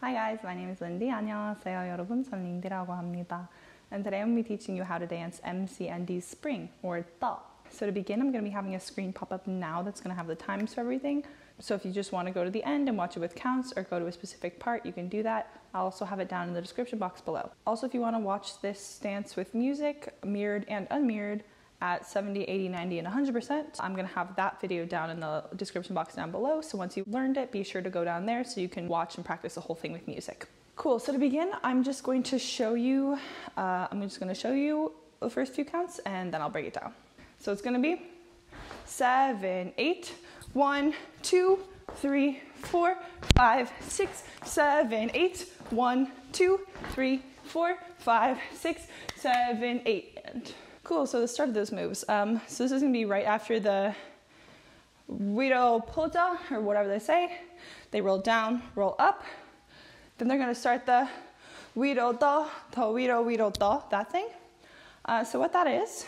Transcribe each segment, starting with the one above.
Hi guys, my name is Lindy. 안녕하세요 여러분. 전 린디라고 합니다. And today I'm going to be teaching you how to dance MCND's Spring or the. So to begin, I'm going to be having a screen pop up now that's going to have the times for everything. So if you just want to go to the end and watch it with counts or go to a specific part, you can do that. I'll also have it down in the description box below. Also, if you want to watch this dance with music, mirrored and unmirrored, at 70, 80, 90, and 100%. I'm gonna have that video down in the description box down below. So once you've learned it, be sure to go down there so you can watch and practice the whole thing with music. Cool, so to begin, I'm just going to show you, uh, I'm just gonna show you the first few counts and then I'll break it down. So it's gonna be seven, eight, one, two, three, four, five, six, seven, eight, one, two, three, four, five, six, seven, eight, and cool. So the start of those moves. Um, so this is gonna be right after the Wiro Pota or whatever they say. They roll down, roll up. Then they're gonna start the Wiro Do, To Wiro Wiro Do, that thing. Uh, so what that is,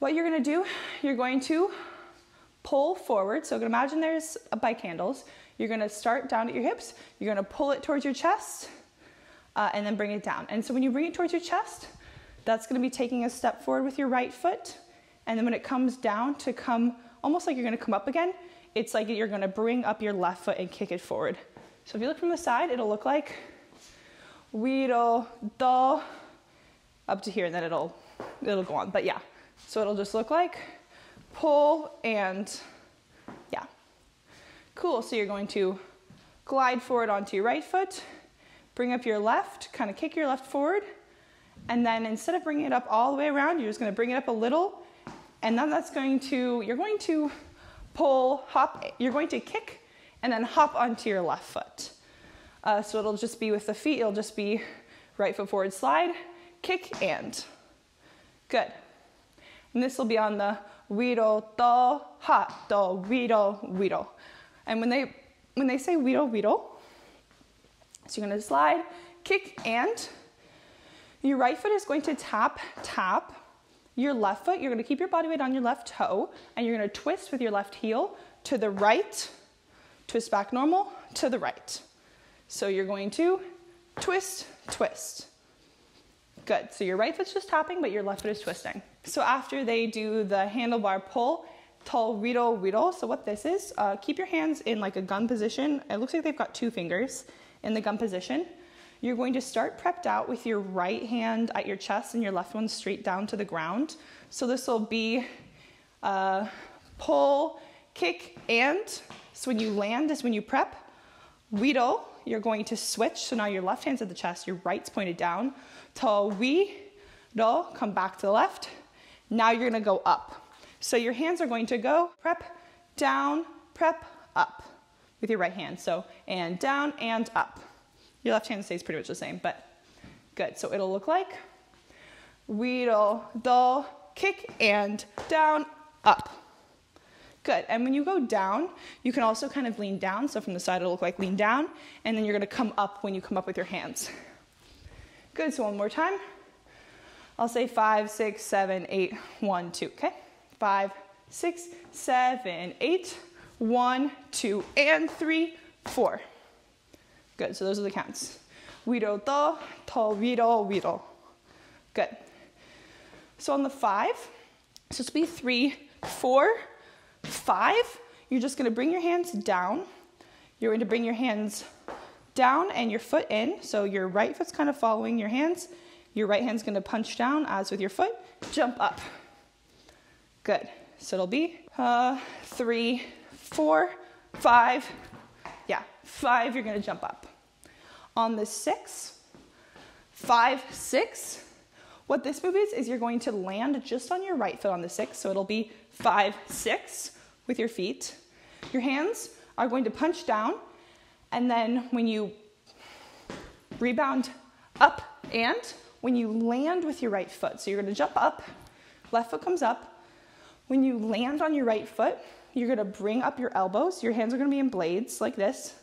what you're gonna do, you're going to pull forward. So imagine there's a bike handles. You're gonna start down at your hips. You're gonna pull it towards your chest uh, and then bring it down. And so when you bring it towards your chest, that's gonna be taking a step forward with your right foot. And then when it comes down to come, almost like you're gonna come up again, it's like you're gonna bring up your left foot and kick it forward. So if you look from the side, it'll look like wiro do up to here, and then it'll it'll go on. But yeah, so it'll just look like pull and yeah. Cool, so you're going to glide forward onto your right foot, bring up your left, kind of kick your left forward, and then instead of bringing it up all the way around, you're just gonna bring it up a little, and then that's going to, you're going to pull, hop, you're going to kick, and then hop onto your left foot. Uh, so it'll just be with the feet, it'll just be right foot forward slide, kick, and. Good. And this will be on the wiro do ha do wiro wiro. And when they when they say wiro wiro, so you're gonna slide, kick, and your right foot is going to tap, tap. Your left foot, you're gonna keep your body weight on your left toe, and you're gonna twist with your left heel to the right, twist back normal, to the right. So you're going to twist, twist. Good, so your right foot's just tapping, but your left foot is twisting. So after they do the handlebar pull, tall wiro wiro, so what this is, uh, keep your hands in like a gun position. It looks like they've got two fingers in the gun position. You're going to start prepped out with your right hand at your chest and your left one straight down to the ground. So this will be uh, pull, kick, and. So when you land is when you prep. Wiro, you're going to switch. So now your left hand's at the chest, your right's pointed down. To we, do, come back to the left. Now you're gonna go up. So your hands are going to go prep, down, prep, up with your right hand. So, and down and up. Your left hand stays pretty much the same, but good. So it'll look like wiro, do, kick, and down, up. Good. And when you go down, you can also kind of lean down. So from the side, it'll look like lean down. And then you're going to come up when you come up with your hands. Good. So one more time. I'll say five, six, seven, eight, one, two. Okay. Five, six, seven, eight, one, two, and three, four. Good. So those are the counts. Wiro do, to wiro wiro. Good. So on the five, so it's be three, four, five, you're just gonna bring your hands down. You're going to bring your hands down and your foot in. So your right foot's kind of following your hands. Your right hand's gonna punch down as with your foot, jump up. Good. So it'll be uh, three, four, five. Yeah, five, you're gonna jump up. On the six, five, six, what this move is, is you're going to land just on your right foot on the six. So it'll be five, six with your feet. Your hands are going to punch down. And then when you rebound up and when you land with your right foot, so you're gonna jump up, left foot comes up. When you land on your right foot, you're gonna bring up your elbows. Your hands are gonna be in blades like this.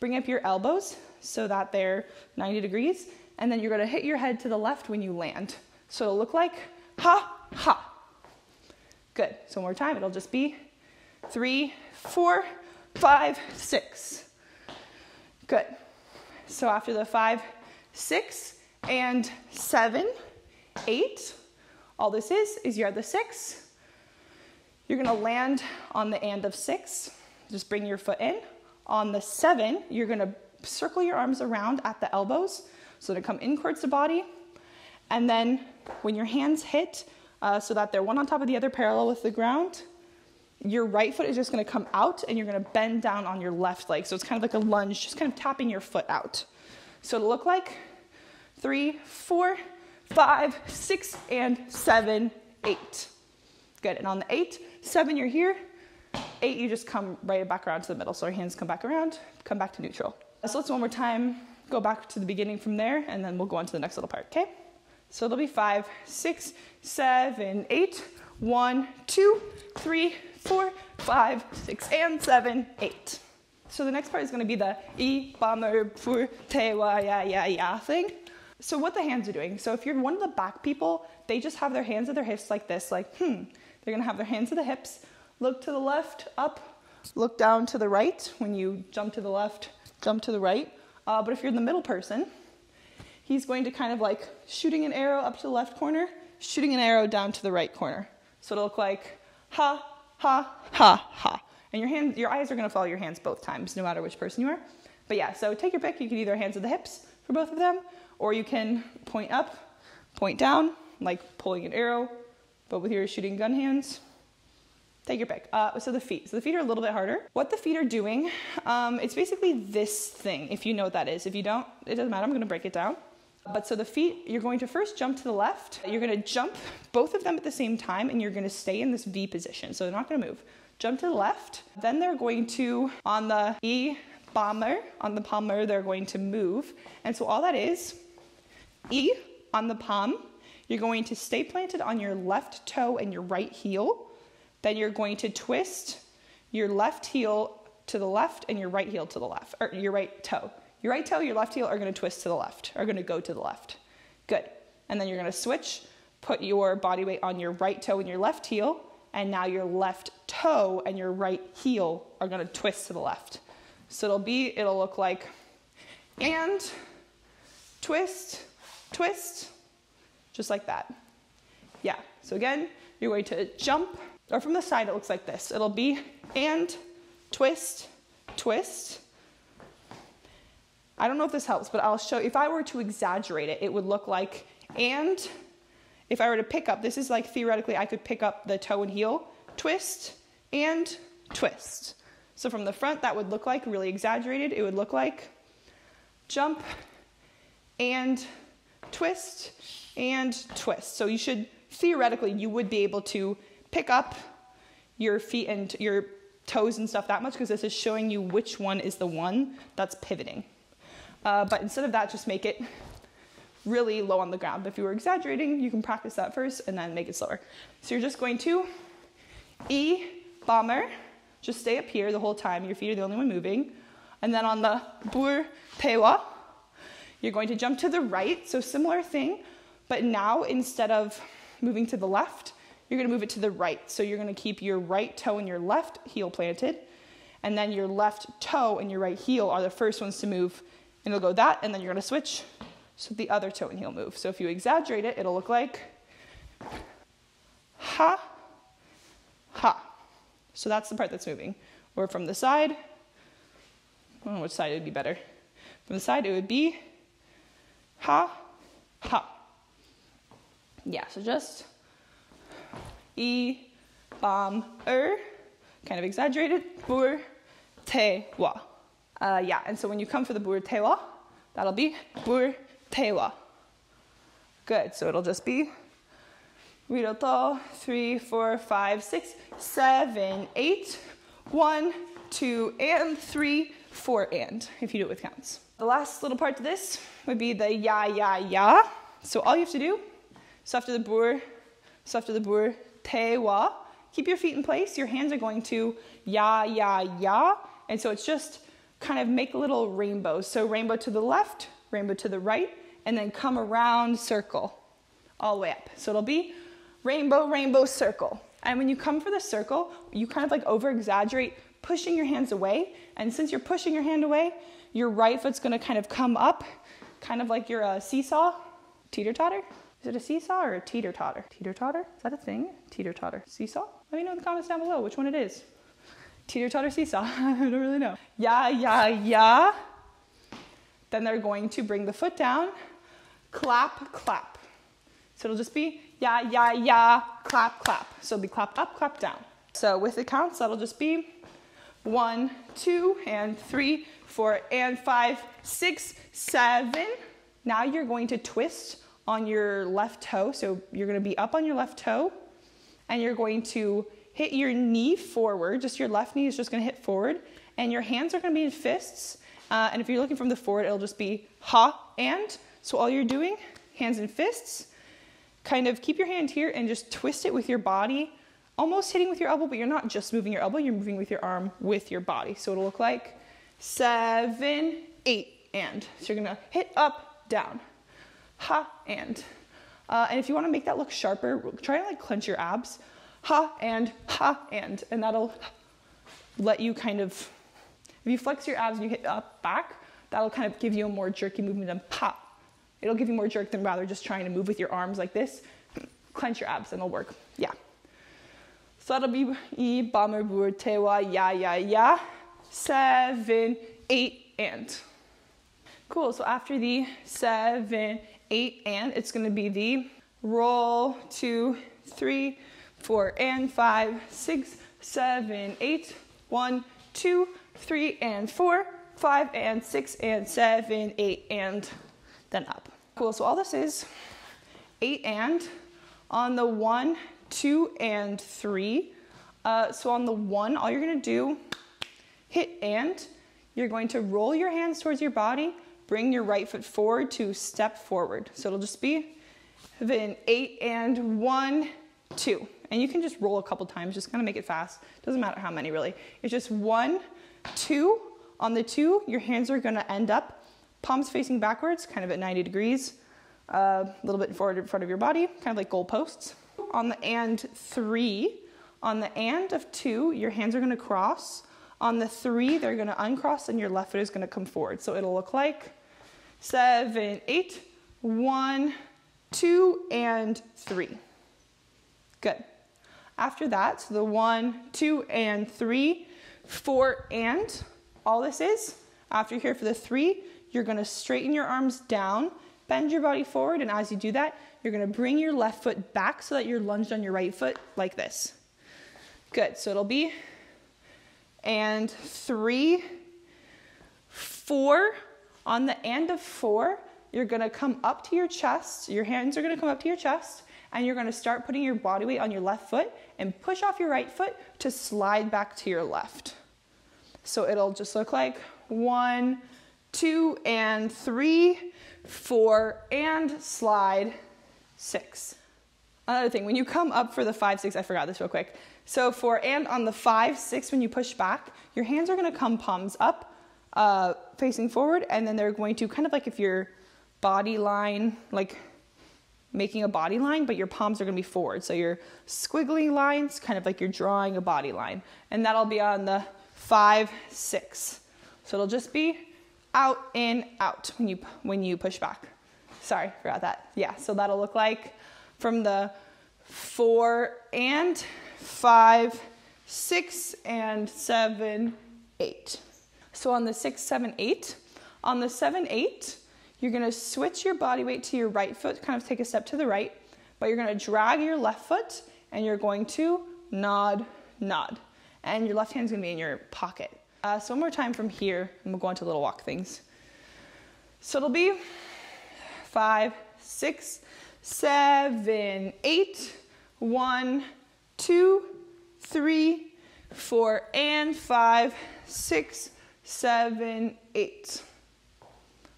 Bring up your elbows so that they're 90 degrees. And then you're gonna hit your head to the left when you land. So it'll look like ha, ha. Good. So one more time, it'll just be three, four, five, six. Good. So after the five, six, and seven, eight, all this is, is you're at the six. You're gonna land on the and of six. Just bring your foot in. On the seven, you're gonna circle your arms around at the elbows. So to come in towards the body. And then when your hands hit, uh, so that they're one on top of the other parallel with the ground, your right foot is just gonna come out and you're gonna bend down on your left leg. So it's kind of like a lunge, just kind of tapping your foot out. So it'll look like three, four, five, six, and seven, eight. Good, and on the eight, seven, you're here. Eight, you just come right back around to the middle. So our hands come back around, come back to neutral. So let's one more time, go back to the beginning from there, and then we'll go on to the next little part, okay? So it'll be five, six, seven, eight, one, two, three, four, five, six, and seven, eight. So the next part is going to be the e bomber, pur, te, wa, ya, ya, ya thing. So what the hands are doing. So if you're one of the back people, they just have their hands at their hips like this, like, hmm. They're to have their hands at the hips, look to the left, up, look down to the right. When you jump to the left, jump to the right. Uh, but if you're the middle person, he's going to kind of like shooting an arrow up to the left corner, shooting an arrow down to the right corner. So it'll look like ha, ha, ha, ha. And your hands, your eyes are gonna follow your hands both times, no matter which person you are. But yeah, so take your pick. You can either hands at the hips for both of them, or you can point up, point down, like pulling an arrow, but with your shooting gun hands. Take your pick. Uh, so the feet. So the feet are a little bit harder. What the feet are doing, um, it's basically this thing, if you know what that is. If you don't, it doesn't matter. I'm gonna break it down. But so the feet, you're going to first jump to the left. You're gonna jump both of them at the same time and you're gonna stay in this V position. So they're not gonna move. Jump to the left. Then they're going to, on the E bomber, on the palmer, they're going to move. And so all that is, E on the palm, you're going to stay planted on your left toe and your right heel. Then you're going to twist your left heel to the left and your right heel to the left, or your right toe. Your right toe, your left heel are gonna twist to the left, are gonna go to the left. Good. And then you're gonna switch, put your body weight on your right toe and your left heel, and now your left toe and your right heel are gonna twist to the left. So it'll be, it'll look like and twist, twist, just like that. Yeah, so again, you're going to jump, or from the side it looks like this. It'll be and twist, twist, I don't know if this helps, but I'll show, if I were to exaggerate it, it would look like, and if I were to pick up, this is like theoretically I could pick up the toe and heel, twist, and twist. So from the front, that would look like, really exaggerated, it would look like jump and twist and twist. So you should, theoretically, you would be able to pick up your feet and your toes and stuff that much because this is showing you which one is the one that's pivoting. Uh, but instead of that, just make it really low on the ground. If you were exaggerating, you can practice that first and then make it slower. So you're just going to E, bomber, just stay up here the whole time. Your feet are the only one moving. And then on the bur tewa, you're going to jump to the right. So similar thing, but now instead of moving to the left, you're gonna move it to the right. So you're gonna keep your right toe and your left heel planted, and then your left toe and your right heel are the first ones to move and it'll go that, and then you're gonna switch so the other toe and heel move. So if you exaggerate it, it'll look like ha, ha. So that's the part that's moving. Or from the side, I don't know which side would be better. From the side, it would be ha. Yeah, so just e, bam, er, kind of exaggerated, bur, te, wa. Uh, yeah, and so when you come for the bur te wa, that'll be bur te wa. Good, so it'll just be Riroto, three, four, five, six, seven, eight, one, two, and three, four, and, if you do it with counts. The last little part to this would be the ya, ya, ya. So all you have to do, so after the bur, so after the bur, tewa, keep your feet in place. Your hands are going to ya, ya, ya. And so it's just kind of make a little rainbows. So rainbow to the left, rainbow to the right, and then come around circle all the way up. So it'll be rainbow, rainbow, circle. And when you come for the circle, you kind of like over exaggerate pushing your hands away. And since you're pushing your hand away, your right foot's gonna kind of come up, kind of like your uh, seesaw, teeter totter. Is it a seesaw or a teeter totter? Teeter totter? Is that a thing? Teeter totter. Seesaw? Let me know in the comments down below which one it is. Teeter totter seesaw. I don't really know. Yeah, yeah, yeah. Then they're going to bring the foot down, clap, clap. So it'll just be yeah, yeah, yeah, clap, clap. So it'll be clap up, clap down. So with the counts, that'll just be one, two, and three, four, and five, six, seven. Now you're going to twist on your left toe. So you're gonna be up on your left toe and you're going to hit your knee forward. Just your left knee is just gonna hit forward and your hands are gonna be in fists. Uh, and if you're looking from the forward, it'll just be ha and. So all you're doing, hands in fists, kind of keep your hand here and just twist it with your body, almost hitting with your elbow, but you're not just moving your elbow, you're moving with your arm with your body. So it'll look like seven, eight, and. So you're gonna hit up, down, ha, and. Uh, and if you wanna make that look sharper, try to like clench your abs, ha, and, ha, and, and that'll let you kind of, if you flex your abs and you hit up, back, that'll kind of give you a more jerky movement than pop. It'll give you more jerk than rather just trying to move with your arms like this. Clench your abs and it'll work. Yeah. So that'll be i bomber tewa ya ya ya. Seven, eight, and. Cool. So after the seven, eight, and, it's going to be the roll, two, three, four, and five, six, seven, eight, one, two, three, and four, five, and six, and seven, eight, and then up. Cool. So all this is eight and on the one, two, and three. Uh, so on the one, all you're going to do, hit and, you're going to roll your hands towards your body bring your right foot forward to step forward. So it'll just be then eight and one, two. And you can just roll a couple times, just kind of make it fast. Doesn't matter how many really. It's just one, two. On the two, your hands are gonna end up palms facing backwards, kind of at 90 degrees, uh, a little bit forward in front of your body, kind of like goalposts. On the and three, on the and of two, your hands are gonna cross. On the three, they're gonna uncross and your left foot is gonna come forward. So it'll look like seven, eight, one, two, and three. Good. After that, so the one, two, and three, four, and all this is, after here for the three, you're gonna straighten your arms down, bend your body forward, and as you do that, you're gonna bring your left foot back so that you're lunged on your right foot like this. Good, so it'll be, and three, four, on the end of four, you're gonna come up to your chest, your hands are gonna come up to your chest, and you're gonna start putting your body weight on your left foot and push off your right foot to slide back to your left. So it'll just look like one, two, and three, four, and slide, six. Another thing, when you come up for the five, six, I forgot this real quick. So for and on the five, six, when you push back, your hands are gonna come palms up, uh, facing forward, and then they're going to kind of like if your body line, like making a body line, but your palms are gonna be forward. So your squiggly lines, kind of like you're drawing a body line. And that'll be on the five, six. So it'll just be out, in, out when you, when you push back. Sorry, forgot that. Yeah, so that'll look like from the four and five, six and seven, eight. So on the six, seven, eight, on the seven, eight, you're gonna switch your body weight to your right foot, kind of take a step to the right, but you're gonna drag your left foot and you're going to nod, nod. And your left hand's gonna be in your pocket. Uh, so one more time from here, and we'll go on to little walk things. So it'll be five, six, seven, eight, one, two, three, four, and five, six, seven, eight.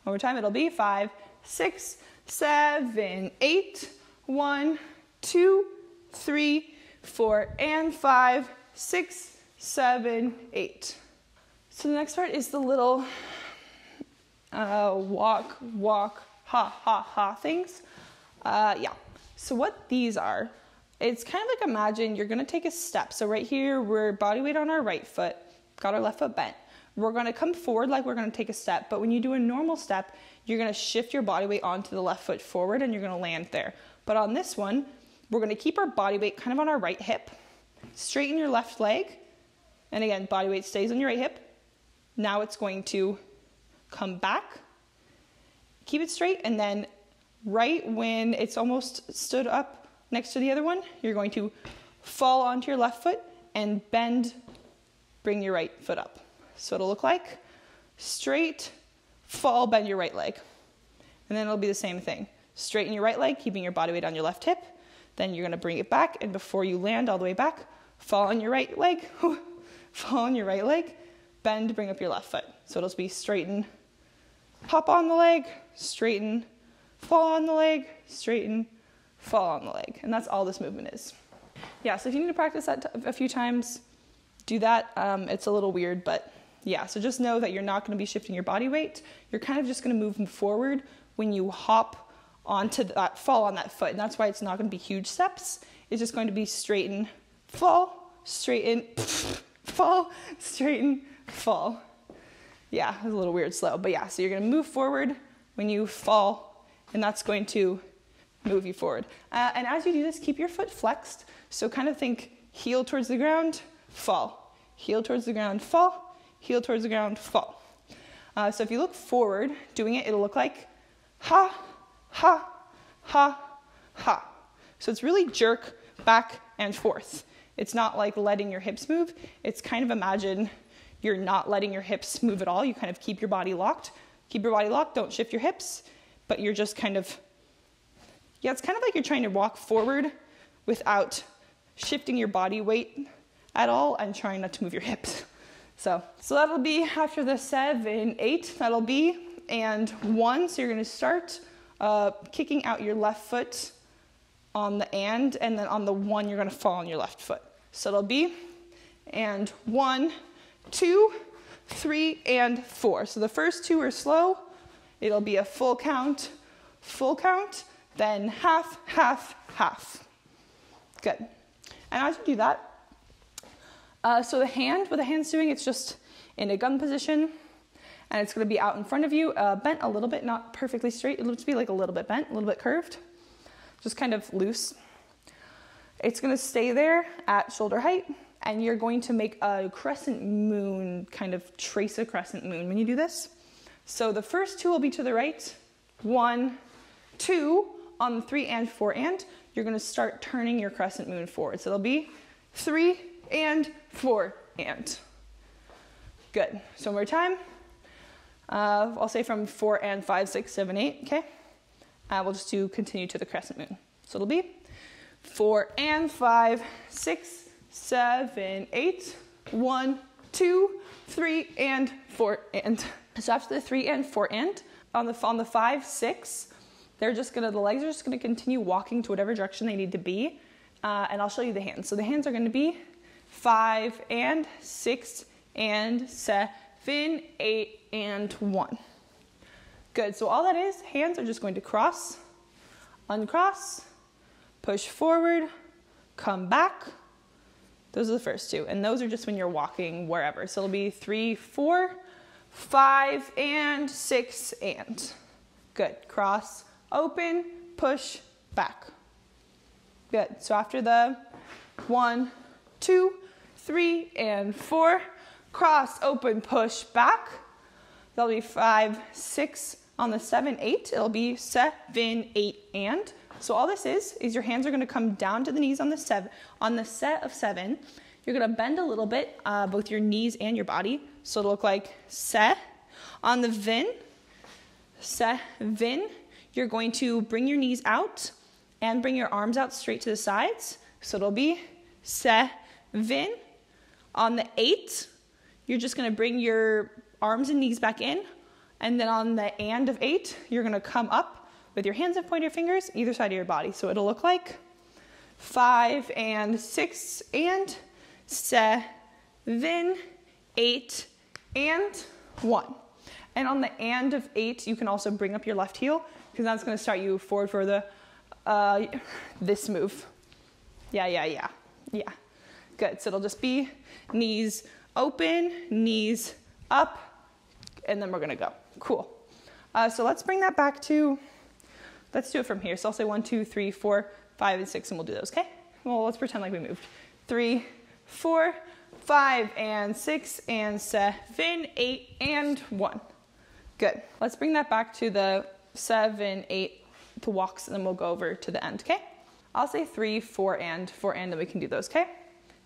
More time, it'll be five, six, seven, eight, one, two, three, four, and five, six, seven, eight. So the next part is the little uh, walk, walk, ha, ha, ha things. Uh, yeah. So what these are, it's kind of like imagine you're gonna take a step. So right here, we're body weight on our right foot, got our left foot bent. We're gonna come forward like we're gonna take a step, but when you do a normal step, you're gonna shift your body weight onto the left foot forward and you're gonna land there. But on this one, we're gonna keep our body weight kind of on our right hip, straighten your left leg, and again, body weight stays on your right hip. Now it's going to come back, keep it straight, and then right when it's almost stood up next to the other one, you're going to fall onto your left foot and bend, bring your right foot up. So it'll look like straight, fall, bend your right leg. And then it'll be the same thing. Straighten your right leg, keeping your body weight on your left hip. Then you're gonna bring it back, and before you land all the way back, fall on your right leg, fall on your right leg, bend, bring up your left foot. So it'll be straighten, hop on the leg, straighten, fall on the leg, straighten, fall on the leg. And that's all this movement is. Yeah, so if you need to practice that a few times, do that. Um, it's a little weird, but yeah, so just know that you're not going to be shifting your body weight. You're kind of just going to move forward when you hop onto that, fall on that foot. And that's why it's not going to be huge steps. It's just going to be straighten, fall, straighten, fall, straighten, fall. Yeah, it's a little weird slow, but yeah, so you're going to move forward when you fall, and that's going to move you forward. Uh, and as you do this, keep your foot flexed. So kind of think heel towards the ground, fall. Heel towards the ground, fall. Heel towards the ground, fall. Uh, so if you look forward, doing it, it'll look like ha, ha, ha, ha. So it's really jerk back and forth. It's not like letting your hips move. It's kind of imagine you're not letting your hips move at all. You kind of keep your body locked. Keep your body locked, don't shift your hips, but you're just kind of, yeah, it's kind of like you're trying to walk forward without shifting your body weight at all and trying not to move your hips. So, so that'll be after the seven, eight, that'll be, and one. So you're gonna start uh, kicking out your left foot on the and, and then on the one, you're gonna fall on your left foot. So it'll be, and one, two, three, and four. So the first two are slow. It'll be a full count, full count, then half, half, half. Good. And as you do that, uh, so the hand, what the hand's doing, it's just in a gun position, and it's going to be out in front of you, uh, bent a little bit, not perfectly straight. It'll just be like a little bit bent, a little bit curved, just kind of loose. It's going to stay there at shoulder height, and you're going to make a crescent moon, kind of trace a crescent moon when you do this. So the first two will be to the right, one, two, on the three and four and, you're gonna start turning your crescent moon forward. So it'll be three and four and. Good. So one more time. Uh, I'll say from four and five, six, seven, eight. Okay. Uh, we'll just do continue to the crescent moon. So it'll be four and five, six, seven, eight, one, two, three, and four, and. So after the three and four and, on the on the five, six, they're just gonna the legs are just gonna continue walking to whatever direction they need to be, uh, and I'll show you the hands. So the hands are gonna be five and six and seven, eight and one. Good. So all that is, hands are just going to cross, uncross, push forward, come back. Those are the first two, and those are just when you're walking wherever. So it'll be three, four, five, and six, and. Good. Cross, open, push, back. Good. So after the one, two, three, and four, cross, open, push, back. There'll be five, six on the seven, eight. It'll be seven, eight, and. So all this is is your hands are going to come down to the knees on the seven on the set of seven. You're going to bend a little bit, uh, both your knees and your body. So it'll look like se. On the vin, se, vin, you're going to bring your knees out and bring your arms out straight to the sides. So it'll be seven. On the eight, you're just to bring your arms and knees back in. And then on the and of eight, you're to come up with your hands and pointer fingers either side of your body. So it'll look like five and six and seven, eight, and one. And on the and of eight, you can also bring up your left heel because that's to start you forward for the uh, this move. Yeah, yeah, yeah, yeah. Good. So it'll just be knees open, knees up, and then we're gonna go. Cool. Uh, so let's bring that back to, let's do it from here. So I'll say one, two, three, four, five, and six, and we'll do those, okay? Well, let's pretend like we moved. Three, four, five, and six, and seven, eight, and one. Good. Let's bring that back to the seven, eight, the walks, and then we'll go over to the end, okay? I'll say three, four, and four, and then we can do those, okay?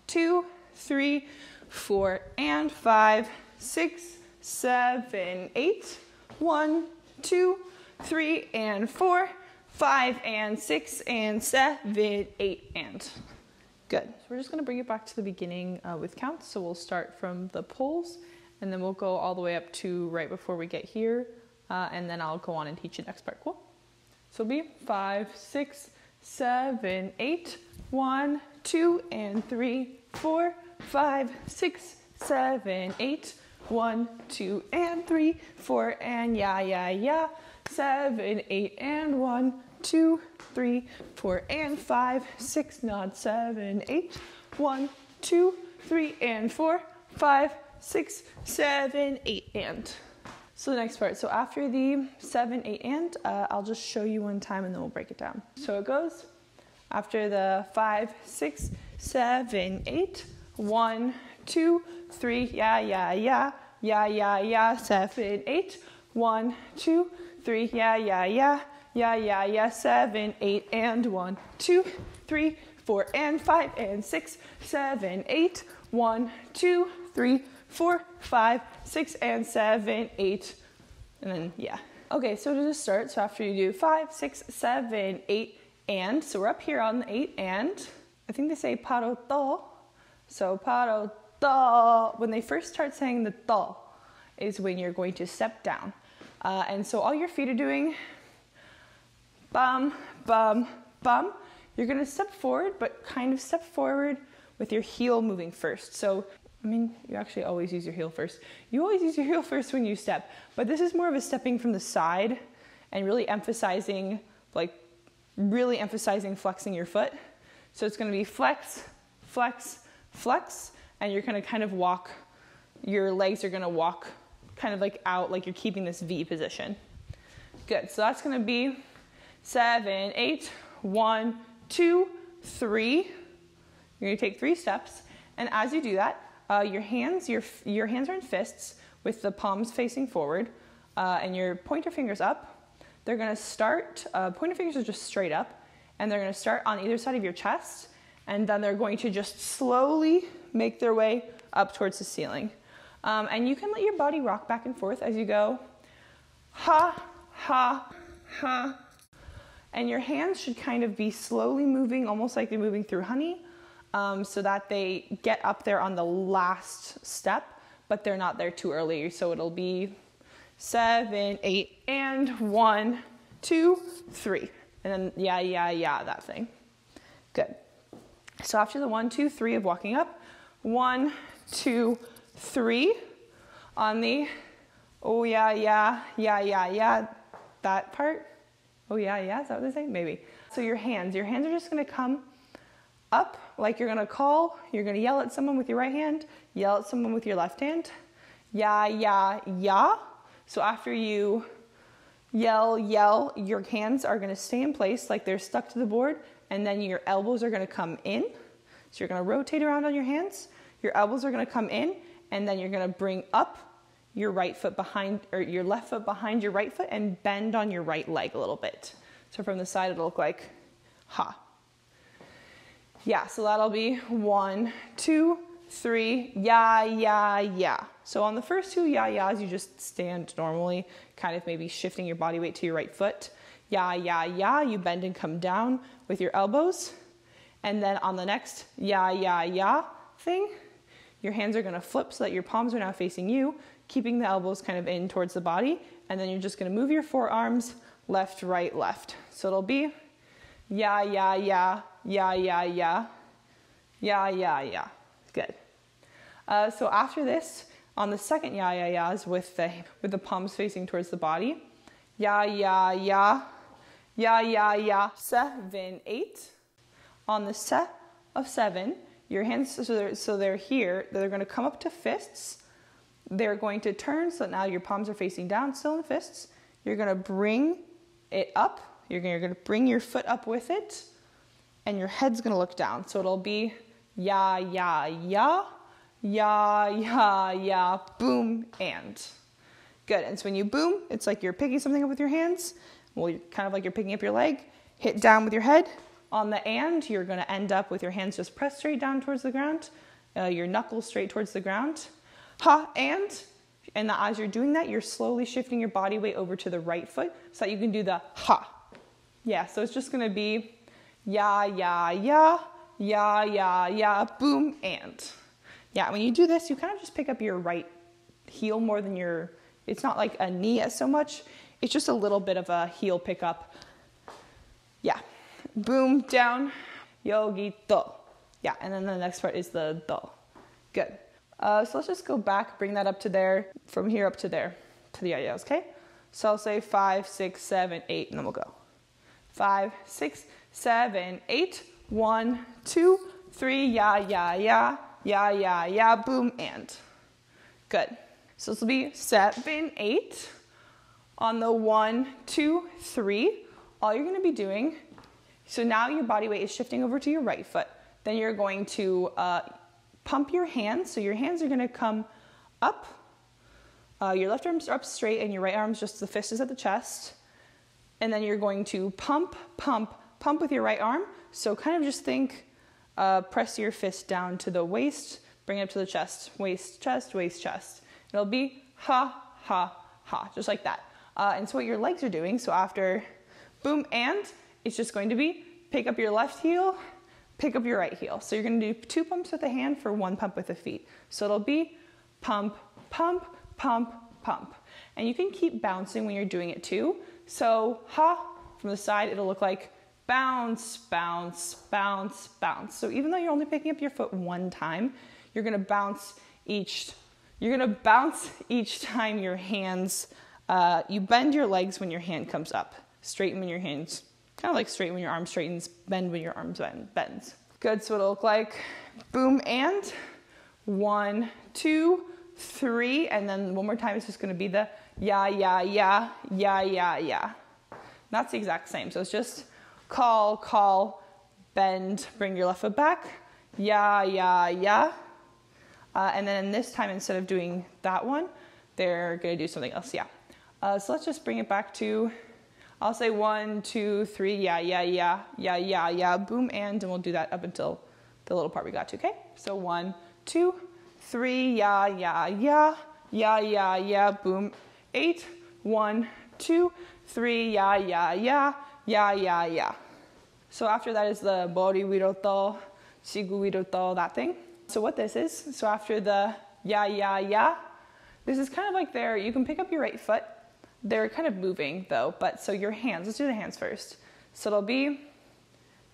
Two, three, four, and five, six, seven, eight, one, two, three, and four, five, and six, and seven, eight, and. Good. So we're just going to bring it back to the beginning uh, with counts. So we'll start from the pulls, and then we'll go all the way up to right before we get here, uh, and then I'll go on and teach you next part. Cool? So it'll be five, six, seven, eight, one, two, and three, four, five, six, seven, eight. One, two, and three, four, and yeah, yeah, yeah, seven, eight, and one, two, three, four, and five, six, nod, seven, eight, one, two, three, and four, five, six, seven, eight, and. So the next part, so after the seven, eight, and, uh, I'll just show you one time and then we'll break it down. So it goes after the five, six, seven, eight, one, two, three, yeah, yeah, yeah, yeah, yeah, yeah, seven, eight, one, two, three, yeah, yeah, yeah, yeah, yeah, yeah, seven, eight, and one, two, three, four, and five, and six, seven, eight, one, two, three, four, five, six, and seven, eight, and then yeah. Okay, so to just start, so after you do five, six, seven, eight, and, so we're up here on the eight, and I think they say paro to, so paro to, when they first start saying the to, is when you're going to step down. Uh, and so all your feet are doing bum, bum, bum. You're gonna step forward, but kind of step forward with your heel moving first. So, I mean, you actually always use your heel first. You always use your heel first when you step, but this is more of a stepping from the side and really emphasizing, like, really emphasizing flexing your foot. So it's gonna be flex, flex, flex, and you're gonna kind of walk, your legs are gonna walk kind of like out, like you're keeping this V position. Good, so that's gonna be seven, eight, one, two, three. You're gonna take three steps, and as you do that, uh, your hands, your, your hands are in fists with the palms facing forward, uh, and your pointer fingers up. They're gonna start, uh, pointer fingers are just straight up, and they're gonna start on either side of your chest, and then they're going to just slowly make their way up towards the ceiling. Um, and you can let your body rock back and forth as you go. Ha, ha, ha, and your hands should kind of be slowly moving, almost like they're moving through honey, um, so that they get up there on the last step, but they're not there too early. So it'll be seven, eight, and one, two, three. And then, yeah, yeah, yeah, that thing. Good. So after the one, two, three of walking up, one, two, three on the oh, yeah, yeah, yeah, yeah, yeah, that part. Oh, yeah, yeah, is that what they say? Maybe. So your hands, your hands are just gonna come up like you're gonna call, you're gonna yell at someone with your right hand, yell at someone with your left hand. Yeah, yeah, yeah. So after you yell, yell, your hands are gonna stay in place like they're stuck to the board, and then your elbows are gonna come in. So you're gonna rotate around on your hands, your elbows are gonna come in, and then you're gonna bring up your right foot behind, or your left foot behind your right foot and bend on your right leg a little bit. So from the side, it'll look like ha. Yeah, so that'll be one, two, three, yeah, yeah, yeah. So on the first two yeah, yeahs, you just stand normally, kind of maybe shifting your body weight to your right foot. Yeah, yeah, yeah, you bend and come down with your elbows. And then on the next yeah, yeah, yeah thing, your hands are gonna flip so that your palms are now facing you keeping the elbows kind of in towards the body. And then you're just gonna move your forearms left, right, left. So it'll be yeah, yeah, yeah, yeah, yeah, yeah, yeah, yeah, yeah. Good. Uh, so after this, on the second yeah, yeah, yeahs with the, with the palms facing towards the body, yeah, yeah, yeah, yeah, yeah, yeah, seven, eight. On the set of seven, your hands, so they're, so they're here, they're gonna come up to fists, they're going to turn so now your palms are facing down, still in fists. You're gonna bring it up. You're you're gonna bring your foot up with it, and your head's gonna look down. So it'll be ya, ya, ya, ya, ya, ya, boom, and. Good. And so when you boom, it's like you're picking something up with your hands. Well, you're kind of like you're picking up your leg. Hit down with your head. On the and, you're going to end up with your hands just pressed straight down towards the ground, uh, your knuckles straight towards the ground. Ha, and. And as you're doing that, you're slowly shifting your body weight over to the right foot so that you can do the ha. Yeah, so it's just going to be ya, ya, ya, ya, ya, ya, boom, and. Yeah, when you do this, you kind of just pick up your right heel more than your it's not like a knee as so much. It's just a little bit of a heel pickup. Yeah. Boom, down, yogi, do. Yeah, and then the next part is the do. Good. Uh, so let's just go back, bring that up to there, from here up to there, to the ideas, okay? So I'll say five, six, seven, eight, and then we'll go. Five, six, seven, eight, one, two, three, yeah, yeah, yeah, yeah, yeah, yeah, boom, and. Good. So this will be seven, eight. On the one, two, three, all you're gonna be doing, so now your body weight is shifting over to your right foot. Then you're going to uh, pump your hands. So your hands are gonna come up. Uh, your left arms are up straight and your right arm's just the fist is at the chest. And then you're going to pump, pump, pump with your right arm. So kind of just think, uh, press your fist down to the waist, bring it up to the chest, waist, chest, waist, chest. It'll be ha, ha, ha, just like that. Uh, and so what your legs are doing, so after boom and, it's just going to be pick up your left heel, pick up your right heel. So you're gonna do two pumps with the hand for one pump with the feet. So it'll be pump, pump, pump, pump. And you can keep bouncing when you're doing it too. So ha, from the side, it'll look like bounce, bounce, bounce, bounce. So even though you're only picking up your foot one time, you're gonna bounce each you're gonna bounce each time your hands, uh, you bend your legs when your hand comes up. Straighten when your hands, kind of like straighten when your arm straightens, bend when your arms bend, bends. Good, so it'll look like boom and one, two, three, and then one more time it's just gonna be the yeah, yeah, yeah, yeah, yeah, yeah. That's the exact same. So it's just call, call, bend, bring your left foot back, yeah, yeah, yeah, uh, and then this time, instead of doing that one, they're gonna do something else, yeah. Uh, so let's just bring it back to, I'll say one, two, three, yeah, yeah, yeah, yeah, yeah, yeah, boom, and, and we'll do that up until the little part we got to, okay? So one, two, three, yeah, yeah, yeah, yeah, yeah, yeah, boom, eight, one, two, three, yeah, yeah, yeah, yeah, yeah, yeah. So after that is the bori wiroto, shigu wiroto, that thing. So what this is, so after the ya, ya, ya, this is kind of like there, you can pick up your right foot. They're kind of moving though, but so your hands, let's do the hands first. So it'll be,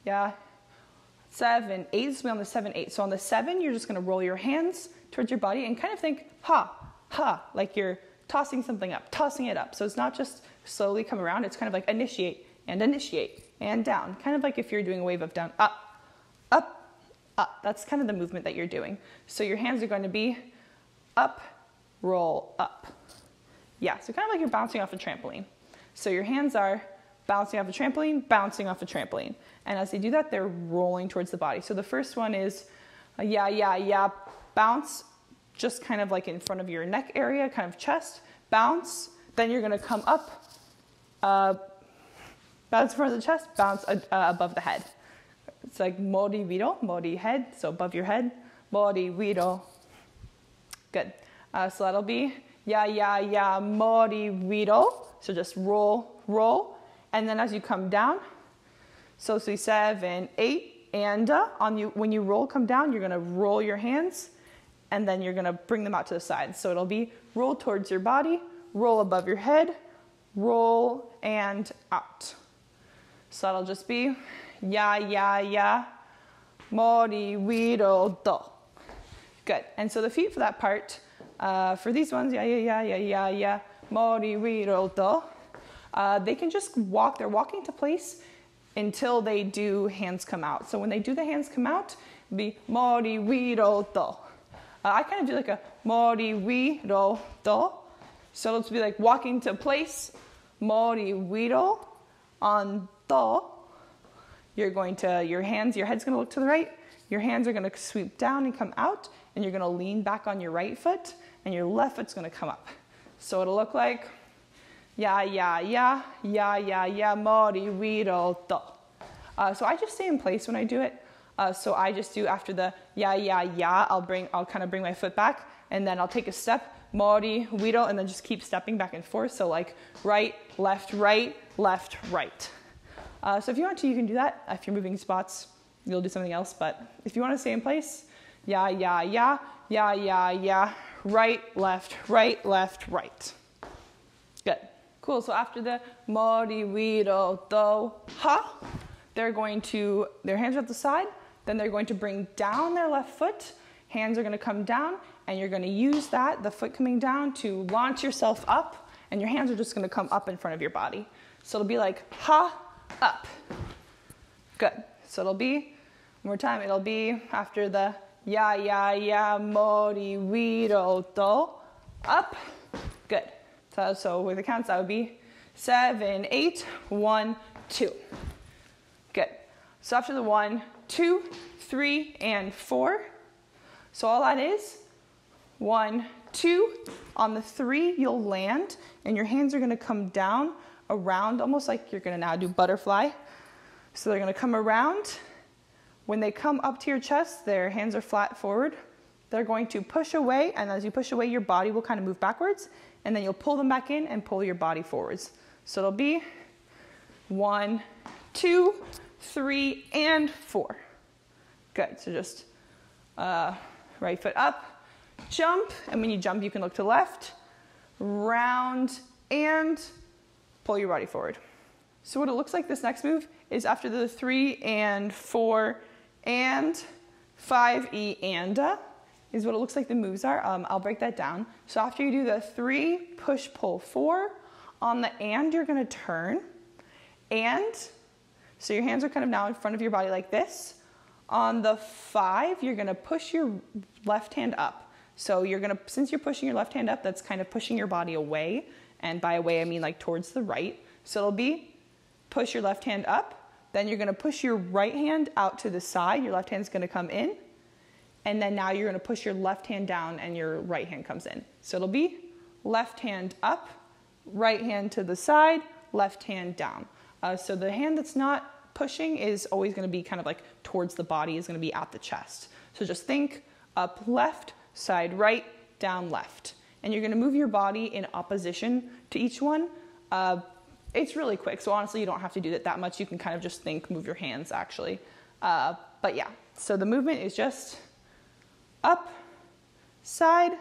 yeah, seven, eight, this will be on the seven, eight. So on the seven, you're just gonna roll your hands towards your body and kind of think, ha, ha, like you're tossing something up, tossing it up. So it's not just slowly come around, it's kind of like initiate and initiate and down. Kind of like if you're doing a wave of down, up, up, up. That's kind of the movement that you're doing. So your hands are going to be up, roll, up. Yeah, so kind of like you're bouncing off a trampoline. So your hands are bouncing off a trampoline, bouncing off a trampoline. And as they do that, they're rolling towards the body. So the first one is yeah, yeah, yeah, bounce, just kind of like in front of your neck area, kind of chest, bounce. Then you're gonna come up, uh, bounce of the chest, bounce uh, above the head. It's like mori wiro, mori head, so above your head, mori wiro. Good. Uh, so that'll be ya ya ya mori wiro. So just roll, roll, and then as you come down, so see seven, eight, and uh, on you when you roll, come down. You're gonna roll your hands, and then you're gonna bring them out to the side. So it'll be roll towards your body, roll above your head, roll and out. So that'll just be ya, ya, ya, mori, wiro, do. Good. And so the feet for that part, uh, for these ones, ya, ya, ya, ya, ya, ya, mori, wiro, do, uh, they can just walk, they're walking to place until they do hands come out. So when they do the hands come out, be mori, wiro, do. Uh, I kind of do like a mori wiro do. So let's be like walking to place, mori wiro on do. You're going to, your hands, your head's gonna look to the right, your hands are gonna sweep down and come out, and you're gonna lean back on your right foot, and your left foot's gonna come up. So it'll look like ya, ya, ya, ya, ya, ya, mori, wiro, do. Uh, so I just stay in place when I do it. Uh, so I just do after the ya, ya, ya, I'll bring, I'll kind of bring my foot back, and then I'll take a step, mori, wiro, and then just keep stepping back and forth. So like right, left, right, left, right. Uh, so if you want to, you can do that. If you're moving spots, you'll do something else. But if you want to stay in place, yeah, yeah, yeah, yeah, yeah, yeah, right, left, right, left, right. Good. Cool. So after the mori, wiro, do, ha, they're going to, their hands are at the side, then they're going to bring down their left foot. Hands are going to come down, and you're going to use that, the foot coming down, to launch yourself up, and your hands are just going to come up in front of your body. So it'll be like ha, up. Good. So it'll be, one more time, it'll be after the ya, ya, ya, mori, wiro, up. Good. So, so with the counts, that would be seven, eight, one, two. Good. So after the one, two, three, and four. So all that is one, two. On the three, you'll land, and your hands are gonna come down around, almost like you're gonna now do butterfly. So they're gonna come around. When they come up to your chest, their hands are flat forward. They're going to push away, and as you push away, your body will kind of move backwards, and then you'll pull them back in and pull your body forwards. So it'll be one, two, three, and four. Good, so just uh, right foot up, jump, and when you jump, you can look to left, round, and pull your body forward. So what it looks like this next move is after the three and four and five E and uh, is what it looks like the moves are. Um, I'll break that down. So after you do the three, push, pull, four, on the and you're gonna turn and, so your hands are kind of now in front of your body like this. On the five, you're gonna push your left hand up. So you're gonna, since you're pushing your left hand up, that's kind of pushing your body away. And by away, I mean like towards the right. So it'll be push your left hand up, then you're gonna push your right hand out to the side. Your left hand's gonna come in. And then now you're gonna push your left hand down and your right hand comes in. So it'll be left hand up, right hand to the side, left hand down. Uh, so the hand that's not pushing is always gonna be kind of like towards the body, is gonna be at the chest. So just think up left, side right, down left. And you're gonna move your body in opposition to each one. Uh, it's really quick, so honestly, you don't have to do that that much. You can kind of just think, move your hands actually. Uh, but yeah, so the movement is just up, side,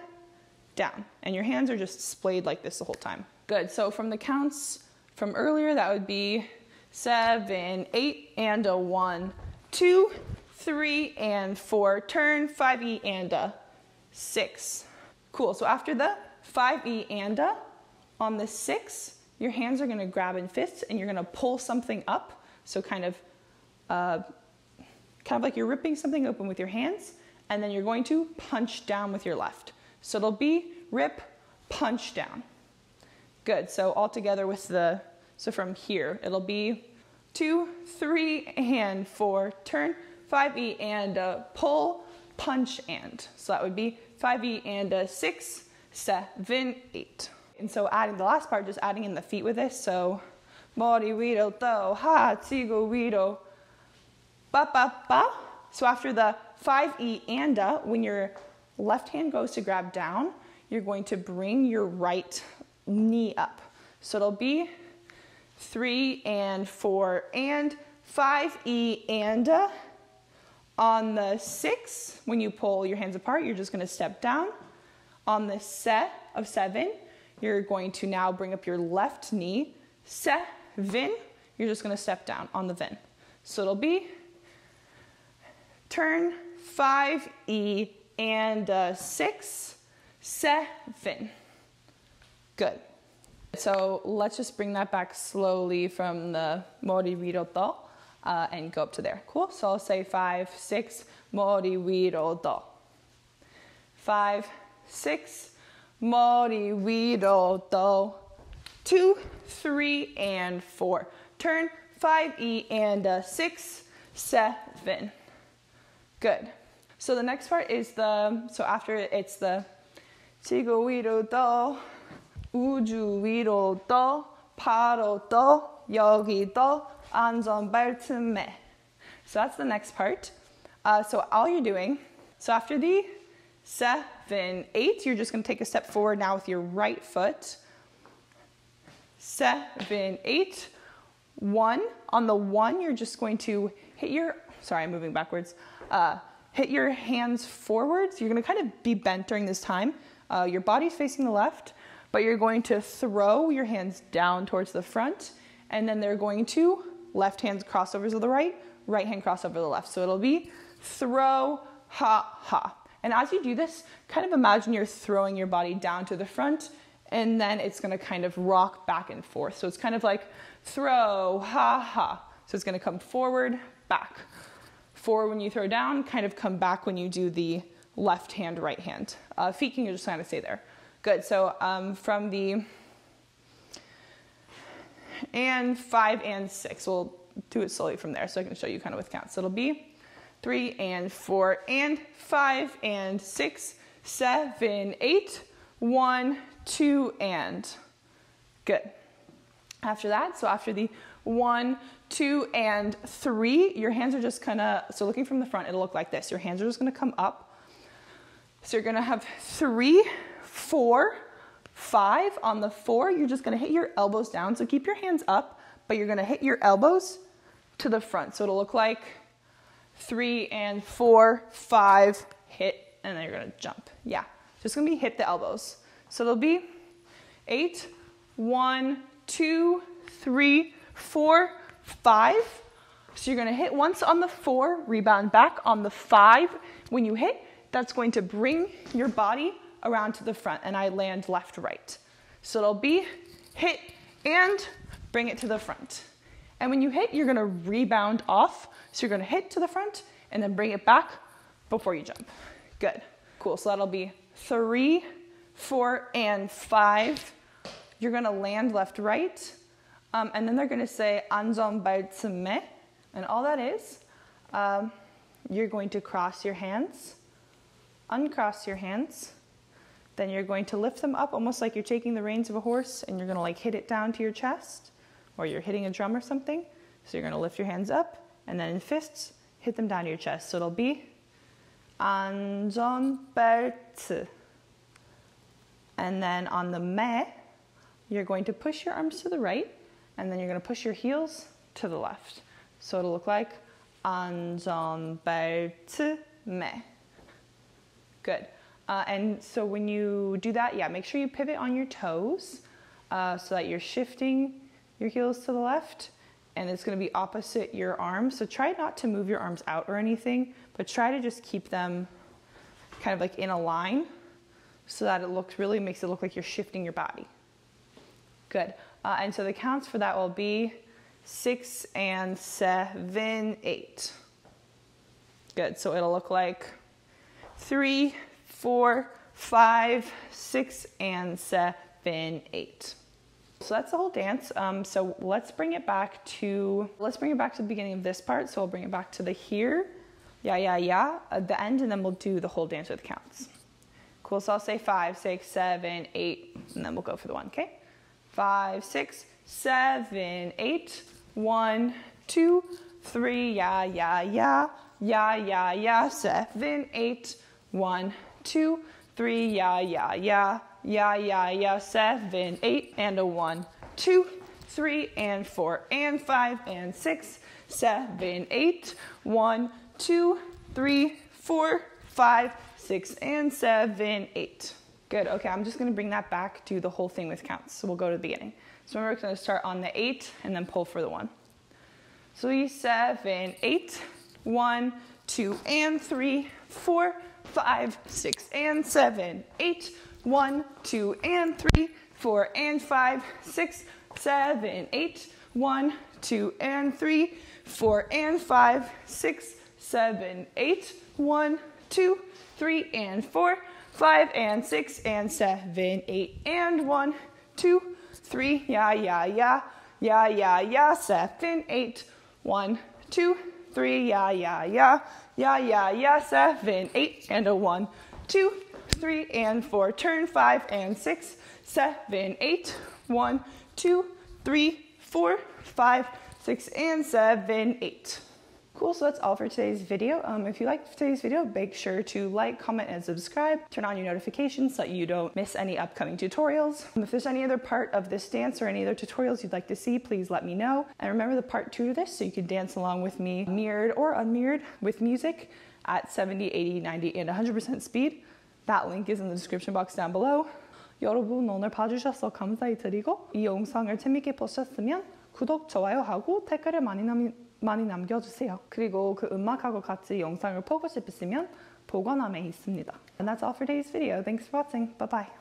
down. And your hands are just splayed like this the whole time. Good, so from the counts from earlier, that would be seven, eight, and a one, two, three, and four. Turn, five E and a six. Cool, so after the five E and a, on the six, your hands are gonna grab in fists and you're gonna pull something up. So kind of, uh, kind of like you're ripping something open with your hands and then you're going to punch down with your left. So it'll be rip, punch down. Good, so all together with the, so from here, it'll be two, three, and four, turn, five E and a pull, punch and. So that would be five E and a six, seven, eight. And so adding the last part, just adding in the feet with this. So mori wiro to, ha, tsigo wiro, ba ba ba. So after the 5E and a, when your left hand goes to grab down, you're going to bring your right knee up. So it'll be three and four and 5E and a. On the six, when you pull your hands apart, you're just gonna step down. On the set of seven, you're going to now bring up your left knee. Seven, you're just gonna step down on the vin. So it'll be turn, five, E, and uh, six, seven. Good. So let's just bring that back slowly from the mori wiro uh, and go up to there. Cool. So I'll say five, six, mori wiro five, six. 머리 위로 또. Two, three, and four. Turn five, E, and a six, seven. Good. So the next part is the, so after it's the 지구 위로 떠, 우주 위로 떠, 바로 떠, 여기 떠, 안전 발틈에. So that's the next part. Uh, so all you're doing, so after the seven, eight, you're just going to take a step forward now with your right foot. Seven, eight, one. On the one, you're just going to hit your, sorry, I'm moving backwards. Uh, hit your hands forwards. You're going to kind of be bent during this time. Uh, your body's facing the left, but you're going to throw your hands down towards the front, and then they're going to left hand crossovers to the right, right hand crossover to the left. So it'll be throw, ha, ha. And as you do this, kind of imagine you're throwing your body down to the front, and then it's gonna kind of rock back and forth. So it's kind of like throw, ha, ha. So it's gonna come forward, back. Forward when you throw down, kind of come back when you do the left hand, right hand. Uh, feet can you just kind of stay there. Good, so um, from the, and five and six, we'll do it slowly from there so I can show you kind of with counts. So it'll be three and four and five and six, seven, eight, one, two, and good. After that, so after the one, two, and three, your hands are just gonna, so looking from the front, it'll look like this. Your hands are just gonna come up. So you're gonna have three, four, five. On the four, you're just gonna hit your elbows down. So keep your hands up, but you're gonna hit your elbows to the front. So it'll look like three and four, five, hit, and then you're gonna jump. Yeah, just gonna be hit the elbows. So it'll be eight, one, two, three, four, five. So you're gonna hit once on the four, rebound back on the five. When you hit, that's going to bring your body around to the front and I land left, right. So it'll be hit and bring it to the front. And when you hit, you're gonna rebound off. So you're gonna hit to the front and then bring it back before you jump. Good, cool. So that'll be three, four, and five. You're gonna land left, right. Um, and then they're gonna say. And all that is, um, you're going to cross your hands, uncross your hands, then you're going to lift them up almost like you're taking the reins of a horse and you're gonna like hit it down to your chest or you're hitting a drum or something. So you're gonna lift your hands up and then in fists, hit them down to your chest. So it'll be 안전벨트. And then on the me, you're going to push your arms to the right and then you're gonna push your heels to the left. So it'll look like 안전벨트 me. Good. Uh, and so when you do that, yeah, make sure you pivot on your toes uh, so that you're shifting your heels to the left and it's going to be opposite your arms. So try not to move your arms out or anything, but try to just keep them kind of like in a line so that it looks really makes it look like you're shifting your body. Good. Uh, and so the counts for that will be six and seven, eight. Good. So it'll look like three, four, five, six, and seven, eight. So that's the whole dance. Um, so let's bring it back to, let's bring it back to the beginning of this part. So we'll bring it back to the here, yeah, yeah, yeah, at the end, and then we'll do the whole dance with counts. Cool, so I'll say five, six, seven, eight, and then we'll go for the one, okay? Five, six, seven, eight, one, two, three, yeah, yeah, yeah, yeah, yeah, yeah, seven, eight, one, two, three, yeah, yeah, yeah, yeah, yeah, yeah, seven, eight, and a one, two, three, and four, and five, and six, seven, eight, one, two, three, four, five, six, and seven, eight. Good, okay, I'm just gonna bring that back to the whole thing with counts. So we'll go to the beginning. So we're gonna start on the eight and then pull for the one. Three, seven, eight, one, two, and three, four, five, six, and seven, eight, one, two, and three, four, and five, six, seven, eight, one, two, and three, four, and five, six, seven, eight, one, two, three, and four, five and six and seven, eight and one, two, three, yeah, yeah, yeah, yeah, yeah, yeah, seven, eight, one, two, three, yeah, yeah, yeah, yeah, yeah, yeah, seven, eight, and a one, two, three, and four. Turn five and six, seven, eight, one, two, three, four, five, six, and seven, eight. Cool, so that's all for today's video. Um, if you liked today's video, make sure to like, comment, and subscribe. Turn on your notifications so that you don't miss any upcoming tutorials. Um, if there's any other part of this dance or any other tutorials you'd like to see, please let me know. And remember the part two to this so you can dance along with me mirrored or unmirrored with music at 70, 80, 90, and 100% speed. That link is in the description box down below. 여러분 오늘 봐주셔서 감사히 드리고 이 영상을 재밌게 보셨으면 구독, 좋아요 하고 댓글을 많이 남, 많이 남겨주세요. 그리고 그 음악하고 같이 영상을 보고 싶으시면 보관함에 있습니다. And that's all for today's video. Thanks for watching. Bye bye.